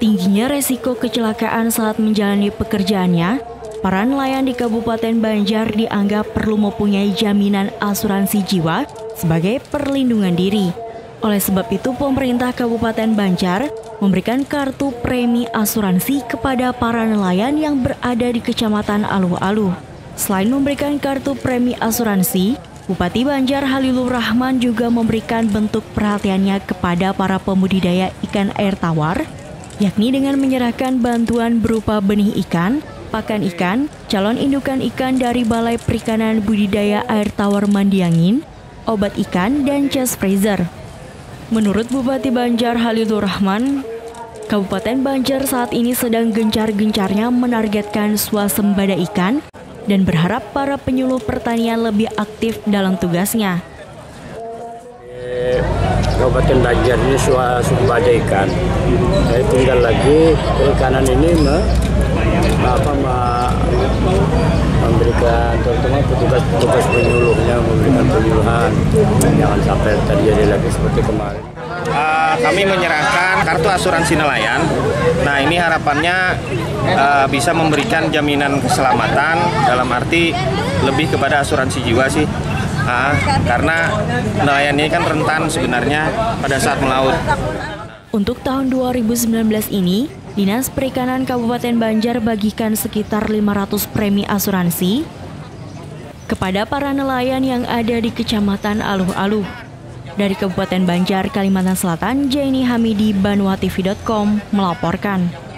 tingginya resiko kecelakaan saat menjalani pekerjaannya, para nelayan di Kabupaten Banjar dianggap perlu mempunyai jaminan asuransi jiwa sebagai perlindungan diri. Oleh sebab itu, pemerintah Kabupaten Banjar memberikan kartu premi asuransi kepada para nelayan yang berada di Kecamatan Aluh-Aluh. Selain memberikan kartu premi asuransi, Bupati Banjar Halilur Rahman juga memberikan bentuk perhatiannya kepada para pembudidaya ikan air tawar yakni dengan menyerahkan bantuan berupa benih ikan, pakan ikan, calon indukan ikan dari Balai Perikanan Budidaya Air Tawar Mandiangin, obat ikan, dan chest freezer. Menurut Bupati Banjar Halilur Rahman, Kabupaten Banjar saat ini sedang gencar-gencarnya menargetkan swasembada ikan dan berharap para penyuluh pertanian lebih aktif dalam tugasnya. Kabupaten Banjar ini swasembada ikan. Saya tinggal lagi perikanan ini me, apa, me, memberikan terutama petugas-petugas penyuluhnya memberikan penyuluhan jangan sampai terjadi lagi seperti kemarin. Uh, kami menyerahkan kartu asuransi nelayan. Nah ini harapannya uh, bisa memberikan jaminan keselamatan dalam arti lebih kepada asuransi jiwa sih Ah, karena nelayan ini kan rentan sebenarnya pada saat melaut. Untuk tahun 2019 ini, Dinas Perikanan Kabupaten Banjar bagikan sekitar 500 premi asuransi kepada para nelayan yang ada di Kecamatan Aluh-Aluh. Dari Kabupaten Banjar, Kalimantan Selatan, Jaini Hamidi, BanuaTV.com melaporkan.